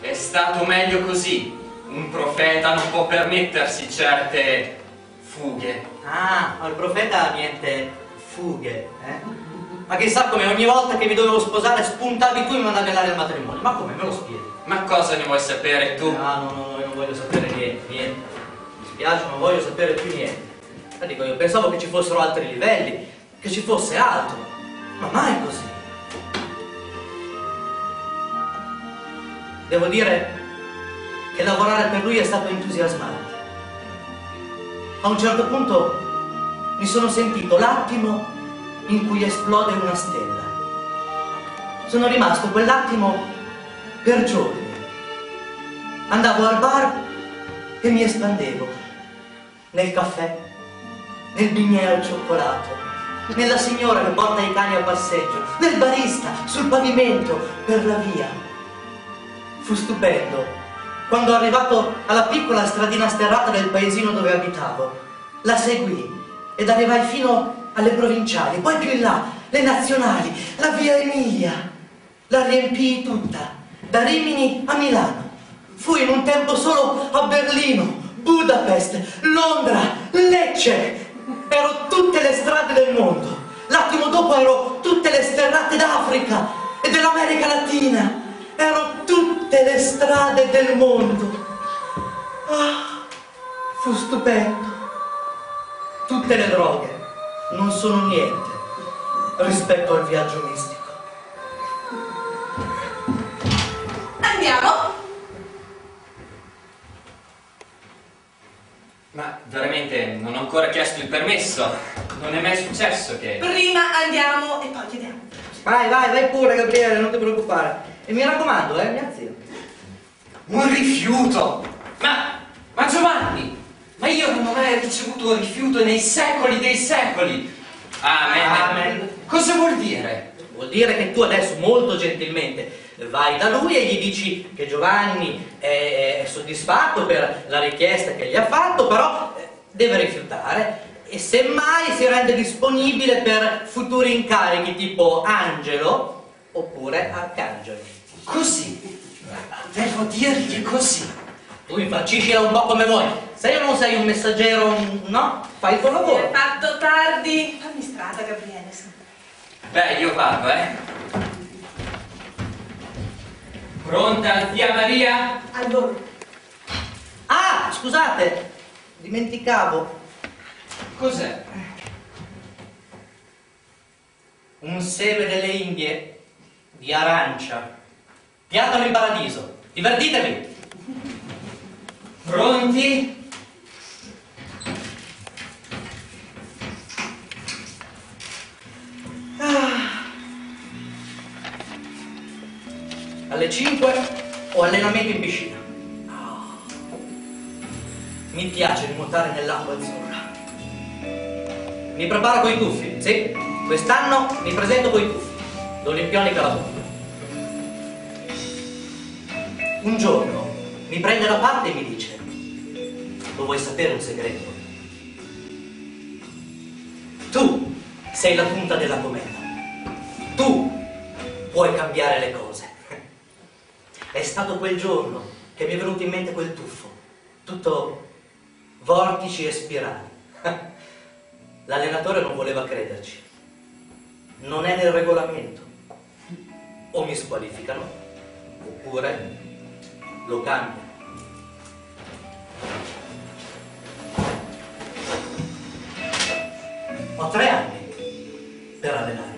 È stato meglio così. Un profeta non può permettersi certe fughe. Ah, ma il profeta ha niente fughe, eh? Ma chissà come ogni volta che mi dovevo sposare spuntavi tu e mi mandavi all'aria al matrimonio. Ma come, me lo spieghi? Ma cosa ne vuoi sapere tu? No, no, no, io non voglio sapere niente, niente. Mi spiace, non voglio sapere più niente. Ma dico, io pensavo che ci fossero altri livelli, che ci fosse altro. Ma mai così. Devo dire che lavorare per lui è stato entusiasmante. A un certo punto mi sono sentito l'attimo in cui esplode una stella. Sono rimasto quell'attimo per giorni. Andavo al bar e mi espandevo. Nel caffè, nel bignè al cioccolato, nella signora che porta i cani a passeggio, nel barista, sul pavimento, per la via. Fu stupendo quando arrivato alla piccola stradina sterrata del paesino dove abitavo. La seguì ed arrivai fino alle provinciali, poi più in là, le nazionali, la via Emilia. La riempii tutta, da Rimini a Milano. Fui in un tempo solo a Berlino, Budapest, Londra, Lecce. Ero tutte le strade del mondo. L'attimo dopo ero tutte le sterrate del mondo. Ah, fu stupendo. Tutte le droghe non sono niente rispetto al viaggio mistico. Andiamo? Ma veramente non ho ancora chiesto il permesso. Non è mai successo che... Prima andiamo e poi chiediamo. Vai, vai, vai pure Gabriele, non ti preoccupare. E mi raccomando, eh, mia zia. Un rifiuto! Ma, ma Giovanni, ma io non ho mai ricevuto un rifiuto nei secoli dei secoli! Amen. Amen. Cosa vuol dire? Vuol dire che tu adesso molto gentilmente vai da lui e gli dici che Giovanni è, è soddisfatto per la richiesta che gli ha fatto, però eh, deve rifiutare e semmai si rende disponibile per futuri incarichi tipo angelo oppure arcangelo. Così. Devo dirgli così. Tu infarciscila un po' come vuoi. Se io non sei un messaggero, no? Fai il tuo Si è lavoro. fatto tardi. Fammi strada, Gabriele. Beh, io vado, eh. Pronta, zia Maria? Allora, Ah, scusate, dimenticavo. Cos'è? Un seme delle Indie di arancia. Piatalo in paradiso. Divertitevi. Pronti? Alle 5 ho allenamento in piscina. Mi piace nuotare nell'acqua azzurra. Mi preparo coi tuffi, sì. Quest'anno mi presento coi tuffi. L'Olimpione Calabondo. Un giorno mi prende da parte e mi dice: Lo vuoi sapere un segreto? Tu sei la punta della cometa. Tu puoi cambiare le cose. È stato quel giorno che mi è venuto in mente quel tuffo, tutto vortici e spirali. L'allenatore non voleva crederci. Non è nel regolamento. O mi squalificano, oppure lo cambiano. Ho tre anni per allenarmi.